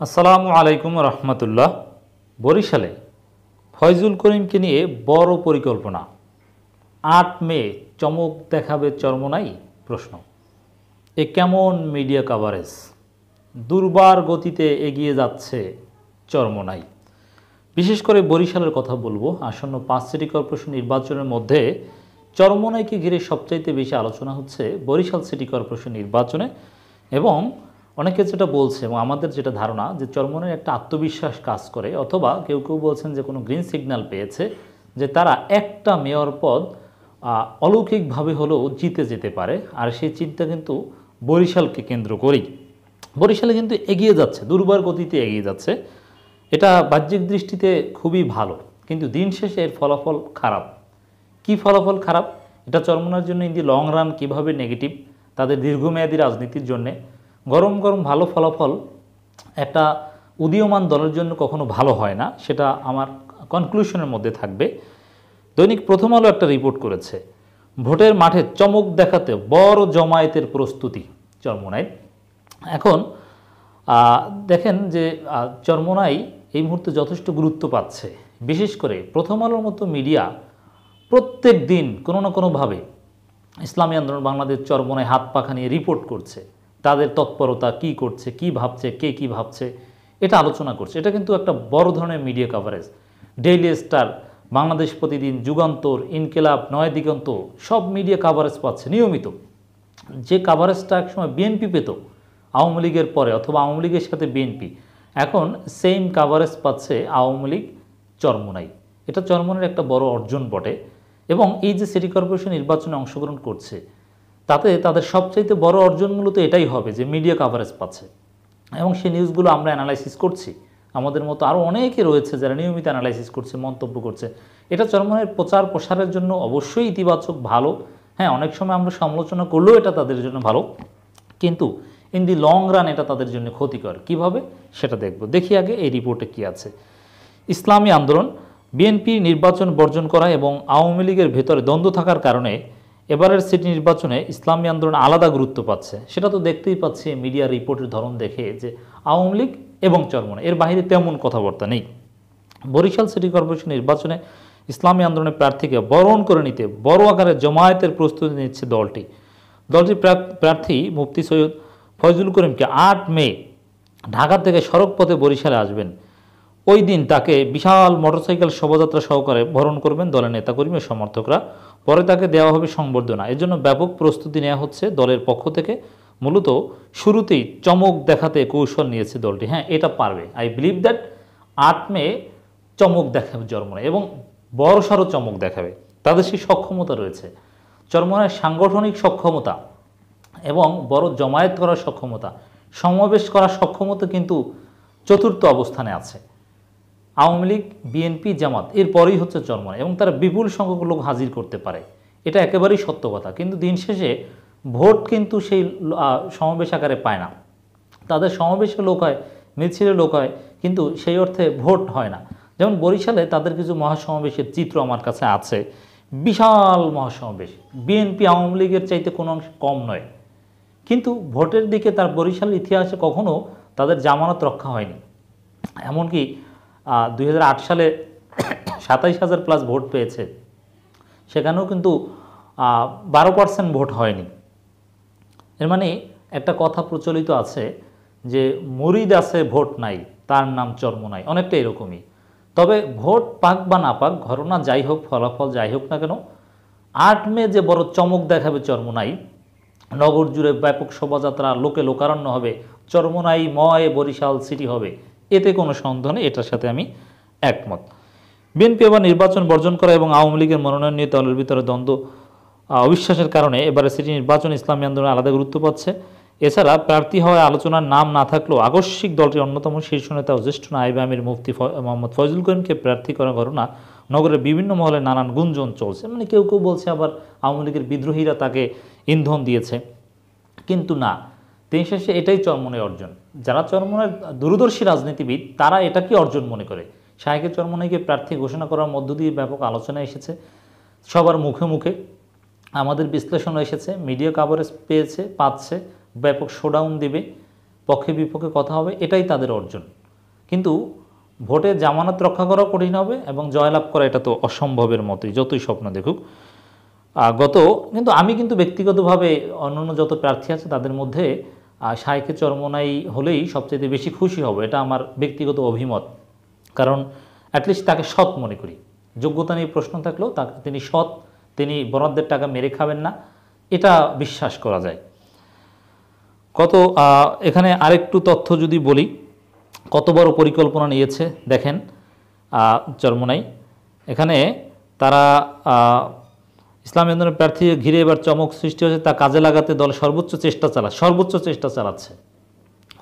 আসসালামু আলাইকুম রহমতুল্লাহ। বরিশালে ফয়জুল করিমকে নিয়ে বড় পরিকল্পনা। আট মে চমক দেখাবে চরমনাই প্রশ্ন। এ কেমন মিডিয়া কাভারেজ দুর্বার গতিতে এগিয়ে যাচ্ছে চরমনাই। বিশেষ করে বরিশালের কথা বলব, আসন্ন পাঁচ সিটি কর্পোরেশন নির্বাচনের মধ্যে চরমনাইকে ঘিরে সবচাইতে বেশি আলোচনা হচ্ছে বরিশাল সিটি কর্পোরেশন নির্বাচনে এবং অনেকে যেটা বলছে এবং আমাদের যেটা ধারণা যে চরমনের একটা আত্মবিশ্বাস কাজ করে, অথবা কেউ কেউ বলছেন যে কোনো গ্রিন সিগন্যাল পেয়েছে যে তারা একটা মেয়র পদ অলৌকিকভাবে হলেও জিতে যেতে পারে। আর সেই চিন্তা কিন্তু বরিশালকে কেন্দ্র করেই। বরিশালে কিন্তু এগিয়ে যাচ্ছে, দুর্বার গতিতে এগিয়ে যাচ্ছে। এটা বাহ্যিক দৃষ্টিতে খুবই ভালো, কিন্তু দিন শেষে এর ফলাফল খারাপ। কি ফলাফল খারাপ? এটা চরমনার জন্য ইন দি লং রান কীভাবে নেগেটিভ তাদের দীর্ঘমেয়াদী রাজনীতির জন্যে গরম গরম ভালো ফলাফল একটা উদীয়মান দলের জন্য কখনো ভালো হয় না, সেটা আমার কনক্লুশনের মধ্যে থাকবে। দৈনিক প্রথম আলো একটা রিপোর্ট করেছে। ভোটের মাঠে চমক দেখাতে বড় জমায়েতের প্রস্তুতি, চরমোনাই। এখন দেখেন যে চরমোনাই এই মুহূর্তে যথেষ্ট গুরুত্ব পাচ্ছে। বিশেষ করে প্রথম আলোর মতো মিডিয়া প্রত্যেক দিন কোনো না কোনোভাবে ইসলামী আন্দোলন, বাংলাদেশ চরমনায় হাত পাখা নিয়ে রিপোর্ট করছে। তাদের তৎপরতা কি করছে, কি ভাবছে, কে কি ভাবছে, এটা আলোচনা করছে। এটা কিন্তু একটা বড় ধরনের media coverage Daily Star Bangladesh Pratidin Jugantor, Inqilab, নয় দিগন্ত, সব মিডিয়া কভারেজ পাচ্ছে, নিয়মিত। যে কাভারেজটা একসময় বিএনপি পেত, আওয়ামী লীগের পরে অথবা আওয়ামী লীগের সাথে বিএনপি এখন সেম কাভারেজ পাচ্ছে আওয়ামী লীগ চরমোনাই। এটা চরমোনাইয়ের একটা বড় অর্জন বটে। এবং এই যে সিটি কর্পোরেশন নির্বাচনে অংশগ্রহণ করছে তাতে তাদের সবচাইতে বড় অর্জন মূলত এটাই হবে যে মিডিয়া কাভারেজ পাচ্ছে। এবং সেই নিউজগুলো আমরা অ্যানালাইসিস করছি। আমাদের মতো আরও অনেকে রয়েছে যারা নিয়মিত অ্যানালাইসিস করছে, মন্তব্য করছে। এটা চরমনের প্রচার প্রসারের জন্য অবশ্যই ইতিবাচক, ভালো। হ্যাঁ অনেক সময় আমরা সমালোচনা করলেও এটা তাদের জন্য ভালো। কিন্তু ইন দি লং রান এটা তাদের জন্য ক্ষতিকর। কীভাবে? সেটা দেখব। দেখি আগে এই রিপোর্টে কি আছে। ইসলামী আন্দোলন, বিএনপি নির্বাচন বর্জন করা এবং আওয়ামী লীগের ভেতরে দ্বন্দ্ব থাকার কারণে এবারের সিটি নির্বাচনে ইসলামী আন্দোলন আলাদা গুরুত্ব পাচ্ছে। সেটা তো দেখতেই পাচ্ছি মিডিয়া রিপোর্টের ধরন দেখে যে আওয়ামী লীগ এবং চরমনে এর বাইরে তেমন কথাবার্তা নেই। বরিশাল সিটি কর্পোরেশন নির্বাচনে ইসলামী আন্দোলনের প্রার্থীকে বরণ করে নিতে বড় আকারে জমায়েতের প্রস্তুতি নিচ্ছে দলটি। দলটির প্রার্থী মুফতি সৈয়দ ফয়জুল করিমকে আট মে ঢাকা থেকে সড়ক পথে বরিশালে আসবেন। ওই দিন তাকে বিশাল মোটরসাইকেল শোভাযাত্রা সহকারে বরণ করবেন দলের নেতাকর্মী ও সমর্থকরা। পরে তাকে দেওয়া হবে সংবর্ধনা। এর জন্য ব্যাপক প্রস্তুতি নেওয়া হচ্ছে দলের পক্ষ থেকে। মূলত শুরুতেই চমক দেখাতে কৌশল নিয়েছে দলটি। হ্যাঁ এটা পারবে। আই বিলিভ দ্যাট আট মে চমক দেখাবে চরমনায় এবং বড়সড় চমক দেখাবে। তাদের সেই সক্ষমতা রয়েছে। চরমনায় সাংগঠনিক সক্ষমতা এবং বড় জমায়েত করার সক্ষমতা, সমাবেশ করার সক্ষমতা কিন্তু চতুর্থ অবস্থানে আছে। আওয়ামী লীগ বিএনপি জামাত, এরপরেই হচ্ছে চরমনায় এবং তারা বিপুল সংখ্যক লোক হাজির করতে পারে। এটা একেবারেই সত্য কথা। কিন্তু দিন শেষে ভোট কিন্তু সেই সমাবেশ আকারে পায় না। তাদের সমাবেশে লোক হয়, মিছিলে লোক হয়, কিন্তু সেই অর্থে ভোট হয় না। যেমন বরিশালে তাদের কিছু মহাসমাবেশের চিত্র আমার কাছে আছে। বিশাল মহাসমাবেশ। বিএনপি আওয়ামী লীগের চাইতে কোনো অংশ কম নয়। কিন্তু ভোটের দিকে তার বরিশাল ইতিহাসে কখনো তাদের জামানত রক্ষা হয়নি। এমনকি দুই হাজার আট সালে সাতাইশ হাজার প্লাস ভোট পেয়েছে। সেখানেও কিন্তু বারো পার্সেন্ট ভোট হয়নি। এর মানে একটা কথা প্রচলিত আছে যে মরিদ আছে ভোট নাই, তার নাম চর্ম নাই, অনেকটা এরকমই। তবে ভোট পাক বা না পাক, ঘটনা যাই হোক, ফলাফল যাই হোক না কেন, আট মে যে বড় চমক দেখাবে চর্মনাই নগর জুড়ে ব্যাপক শোভাযাত্রা, লোকে লোকারণ্য হবে চর্মনাই ময় বরিশাল সিটি হবে। এতে কোনো সন্দেহ নেই, এটার সাথে আমি একমত। বিএনপি এবার নির্বাচন বর্জন করা এবং আওয়ামী লীগের মনোনয়ন নিয়ে দলের ভিতরে দ্বন্দ্ব অবিশ্বাসের কারণে এবারে সিটি নির্বাচন ইসলামী আন্দোলন আলাদা গুরুত্ব পাচ্ছে। এছাড়া প্রার্থী হওয়ায় আলোচনার নাম না থাকলেও আকস্মিক দলটির অন্যতম শীর্ষ নেতা ও জ্যেষ্ঠ নায়েব আমির মুফতি মোহাম্মদ ফয়জুল করিমকে প্রার্থী করার ঘটনা নগরের বিভিন্ন মহলে নানান গুঞ্জন চলছে। মানে কেউ কেউ বলছে আবার আওয়ামী লীগের বিদ্রোহীরা তাকে ইন্ধন দিয়েছে। কিন্তু না দিন শেষে এটাই চরমনের অর্জন। যারা চরমনের দূরদর্শী রাজনীতিবিদ, তারা এটাকে অর্জন মনে করে। শাহেকের চরমনাইকে প্রার্থী ঘোষণা করার মধ্য দিয়ে ব্যাপক আলোচনা এসেছে সবার মুখে মুখে। আমাদের বিশ্লেষণ এসেছে, মিডিয়া কাভারেজ পেয়েছে, পাচ্ছে, ব্যাপক শোডাউন দিবে, পক্ষে বিপক্ষে কথা হবে, এটাই তাদের অর্জন। কিন্তু ভোটে জামানত রক্ষা করা কঠিন হবে এবং জয়লাভ করা এটা তো অসম্ভবের মতোই, যতই স্বপ্ন দেখুক। গত, কিন্তু আমি কিন্তু ব্যক্তিগতভাবে অন্যান্য যত প্রার্থী আছে, তাদের মধ্যে শাইখে চরমনাই হলেই সবচেয়ে বেশি খুশি হব, এটা আমার ব্যক্তিগত অভিমত। কারণ অ্যাটলিস্ট তাকে সৎ মনে করি। যোগ্যতা নিয়ে প্রশ্ন থাকলেও তাকে তিনি সৎ, তিনি বরাদ্দের টাকা মেরে খাবেন না, এটা বিশ্বাস করা যায়। কত এখানে আরেকটু তথ্য যদি বলি, কত বড় পরিকল্পনা নিয়েছে, দেখেন চরমনাই। এখানে তারা ইসলামী আন্দোলনের প্রার্থী ঘিরে এবার চমক সৃষ্টি হয়েছে, তা কাজে লাগাতে দল সর্বোচ্চ চেষ্টা চালা, সর্বোচ্চ চেষ্টা চালাচ্ছে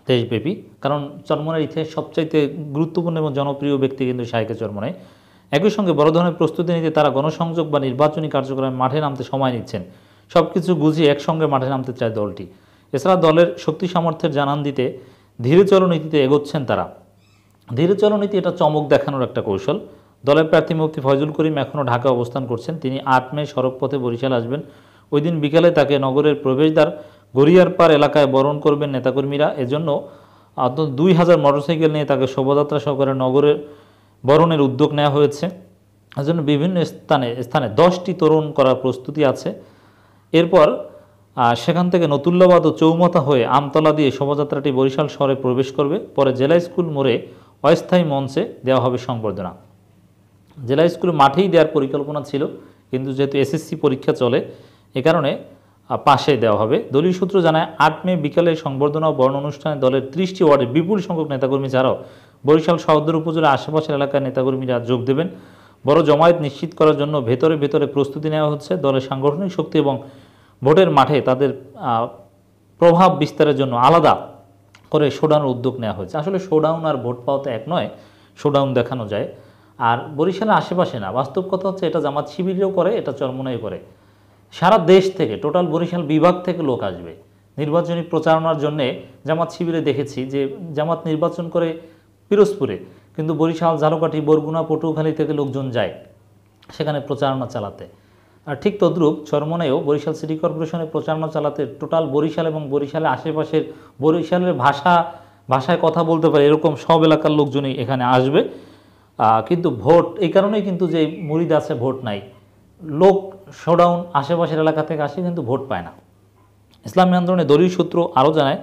দেশব্যাপী। কারণ চরমনের ইতিহাস সবচাইতে গুরুত্বপূর্ণ এবং জনপ্রিয় ব্যক্তি কিন্তু শাহেকে চরমনাই। একই সঙ্গে বড় ধরনের প্রস্তুতি নিতে তারা গণসংযোগ বা নির্বাচনী কার্যক্রমে মাঠে নামতে সময় নিচ্ছেন। সব কিছু বুঝিয়ে একসঙ্গে মাঠে নামতে চায় দলটি। এছাড়া দলের শক্তি সামর্থ্যের জানান দিতে ধীরে চলনীতিতে এগোচ্ছেন তারা। ধীরে চলনীতি এটা চমক দেখানোর একটা কৌশল। দলের প্রার্থী মুক্তি ফয়জুল করিম এখনও ঢাকা অবস্থান করছেন। তিনি আট মে সড়কপথে বরিশাল আসবেন। ওই দিন বিকালে তাকে নগরের প্রবেশদ্বার গড়িয়ারপাড় এলাকায় বরণ করবেন নেতাকর্মীরা। এজন্য অন্তত দুই হাজার মোটরসাইকেল নিয়ে তাকে শোভাযাত্রা সহকারে নগরের বরণের উদ্যোগ নেওয়া হয়েছে। এজন্য বিভিন্ন স্থানে স্থানে দশটি তরুণ করার প্রস্তুতি আছে। এরপর সেখান থেকে নতুল্লাবাদ ও চৌমাথা হয়ে আমতলা দিয়ে শোভাযাত্রাটি বরিশাল শহরে প্রবেশ করবে। পরে জেলা স্কুল মোড়ে অস্থায়ী মঞ্চে দেওয়া হবে সংবর্ধনা। জেলা স্কুল মাঠেই দেওয়ার পরিকল্পনা ছিল, কিন্তু যেহেতু এসএসসি পরীক্ষা চলে, এ কারণে পাশে দেওয়া হবে। দলীয় সূত্র জানায়, আট মে বিকালে সংবর্ধনা ও বর্ণ অনুষ্ঠানে দলের ত্রিশটি ওয়ার্ডে বিপুল সংখ্যক নেতাকর্মী ছাড়াও বরিশাল সদর উপজেলার আশেপাশের এলাকার নেতাকর্মীরা যোগ দেবেন। বড় জমায়েত নিশ্চিত করার জন্য ভেতরে ভেতরে প্রস্তুতি নেওয়া হচ্ছে। দলের সাংগঠনিক শক্তি এবং ভোটের মাঠে তাদের প্রভাব বিস্তারের জন্য আলাদা করে শোডাউনের উদ্যোগ নেওয়া হয়েছে। আসলে শোডাউন আর ভোট পাওয়া তো এক নয়, শোডাউন দেখানো যায়। আর বরিশালের আশেপাশে না, বাস্তব কথা হচ্ছে এটা জামাত শিবিরেও করে, এটা চরমনাই করে। সারা দেশ থেকে, টোটাল বরিশাল বিভাগ থেকে লোক আসবে। নির্বাচনী প্রচারণার জন্য জামাত শিবিরে দেখেছি যে জামাত নির্বাচন করে পিরোজপুরে, কিন্তু বরিশাল, ঝালকাঠি, বরগুনা, পটুয়াখালী থেকে লোকজন যায় সেখানে প্রচারণা চালাতে। আর ঠিক তদ্রূপ চরমনায়ও বরিশাল সিটি কর্পোরেশনে প্রচারণা চালাতে টোটাল বরিশাল এবং বরিশালের আশেপাশের বরিশালের ভাষা, ভাষায় কথা বলতে পারে এরকম সব এলাকার লোকজনই এখানে আসবে। কিন্তু ভোট, এই কারণেই কিন্তু যে মুরিদ আছে, ভোট নাই। লোক শোডাউন আশেপাশের এলাকা থেকে আসে, কিন্তু ভোট পায় না। ইসলামী আন্দোলনে দলীয় সূত্র আরও জানায়,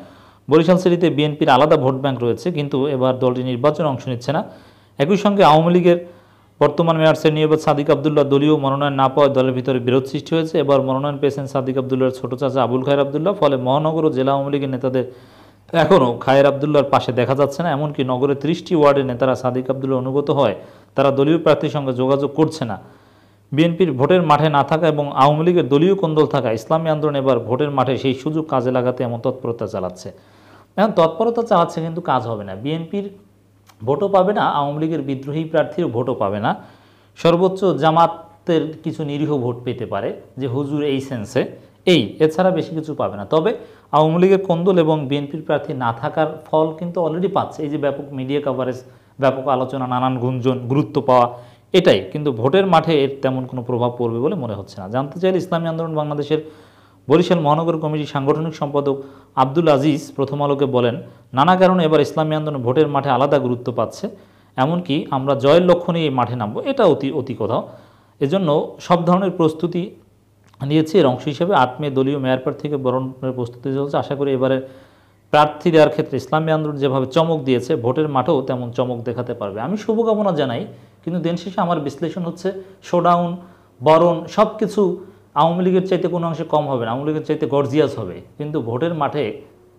বরিশাল সিটিতে বিএনপির আলাদা ভোট ব্যাংক রয়েছে, কিন্তু এবার দলটি নির্বাচনে অংশ নিচ্ছে না। একই সঙ্গে আওয়ামী লীগের বর্তমান মেয়র নিয়োগত সাদিক আবদুল্লাহ দলীয় মনোনয়ন না পাওয়ায় দলের ভিতরে বিরোধ সৃষ্টি হয়েছে। এবার মনোনয়ন পেয়েছেন সাদিক আবদুল্লাহর ছোট চাচা আবুল খায়ের আবদুল্লাহ, ফলে মহানগর ও জেলা আওয়ামী লীগের নেতাদের এখনও খায়ের আবদুল্লাহর পাশে দেখা যাচ্ছে না, এমনকি নগরের ত্রিশটি ওয়ার্ডের নেতারা সাদিক আবদুল্লাহ অনুগত হয়, তারা দলীয় প্রার্থীর সঙ্গে যোগাযোগ করছে না। বিএনপির ভোটের মাঠে না থাকা এবং আওয়ামী লীগের দলীয় কোন্দল থাকা ইসলামী আন্দোলন এবার ভোটের মাঠে সেই সুযোগ কাজে লাগাতে এমন তৎপরতা চালাচ্ছে। এখন তৎপরতা চালাচ্ছে কিন্তু কাজ হবে না। বিএনপির ভোটও পাবে না, আওয়ামী লীগের বিদ্রোহী প্রার্থীর ভোটও পাবে না। সর্বোচ্চ জামাতের কিছু নিরীহ ভোট পেতে পারে, যে হুজুর এই সেন্সে। এই, এছাড়া বেশি কিছু পাবে না। তবে আওয়ামী লীগের কোন্দল এবং বিএনপির প্রার্থী না থাকার ফল কিন্তু অলরেডি পাচ্ছে। এই যে ব্যাপক মিডিয়া কভারেজ ব্যাপক আলোচনা, নানান গুঞ্জন, গুরুত্ব পাওয়া, এটাই। কিন্তু ভোটের মাঠে এর তেমন কোনো প্রভাব পড়বে বলে মনে হচ্ছে না। জানতে চাইলে ইসলামী আন্দোলন বাংলাদেশের বরিশাল মহানগর কমিটির সাংগঠনিক সম্পাদক আব্দুল আজিজ প্রথম আলোকে বলেন, নানা কারণে এবার ইসলামী আন্দোলন ভোটের মাঠে আলাদা গুরুত্ব পাচ্ছে। এমনকি আমরা জয়ের লক্ষ্য নিয়ে এই মাঠে নামবো, এটা অতি অতি কোথাও। এজন্য সব ধরনের প্রস্তুতি নিয়েছি এর অংশ হিসেবে আট মে দলীয় মেয়র প্রার্থীকে বরণের প্রস্তুতি চলছে। আশা করি এবারে প্রার্থী দেওয়ার ক্ষেত্রে ইসলামী আন্দোলন যেভাবে চমক দিয়েছে, ভোটের মাঠেও তেমন চমক দেখাতে পারবে। আমি শুভকামনা জানাই, কিন্তু দিন শেষে আমার বিশ্লেষণ হচ্ছে শোডাউন বরণ সব কিছু আওয়ামী লীগের চাইতে কোনো অংশে কম হবে না। আওয়ামী লীগের চাইতে গর্জিয়াস হবে। কিন্তু ভোটের মাঠে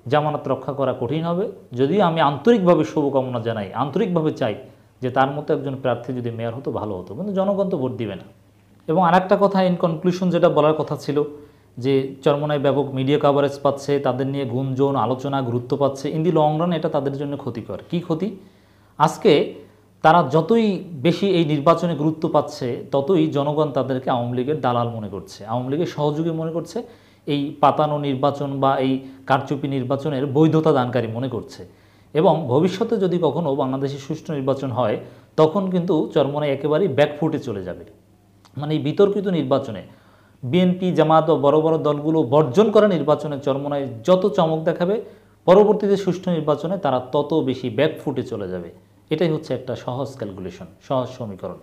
জামানত রক্ষা করা কঠিন হবে। যদিও আমি আন্তরিকভাবে শুভকামনা জানাই, আন্তরিকভাবে চাই যে তার মতো একজন প্রার্থী যদি মেয়র হতো, ভালো হতো। কিন্তু জনগণ তো ভোট দিবে না। এবং আরেকটা কথা ইন কনক্লুশন যেটা বলার কথা ছিল, যে চরমনায় ব্যাপক মিডিয়া কাভারেজ পাচ্ছে, তাদের নিয়ে গুঞ্জন, আলোচনা, গুরুত্ব পাচ্ছে ইন দি লং রান এটা তাদের জন্য ক্ষতিকর। কি ক্ষতি? আজকে তারা যতই বেশি এই নির্বাচনে গুরুত্ব পাচ্ছে, ততই জনগণ তাদেরকে আওয়ামী লীগের দালাল মনে করছে। আওয়ামী লীগের সহযোগী মনে করছে, এই পাতানো নির্বাচন বা এই কারচুপি নির্বাচনের বৈধতা দানকারী মনে করছে। এবং ভবিষ্যতে যদি কখনও বাংলাদেশে সুষ্ঠু নির্বাচন হয়, তখন কিন্তু চরমনায় একেবারেই ব্যাকফুটে চলে যাবে। মানে এই বিতর্কিত নির্বাচনে বিএনপি জামাত ও বড় বড় দলগুলো বর্জন করে নির্বাচনের চরমনায় যত চমক দেখাবে, পরবর্তীতে সুষ্ঠু নির্বাচনে তারা তত বেশি ব্যাকফুটে চলে যাবে। এটাই হচ্ছে একটা সহজ ক্যালকুলেশন সহজ সমীকরণ।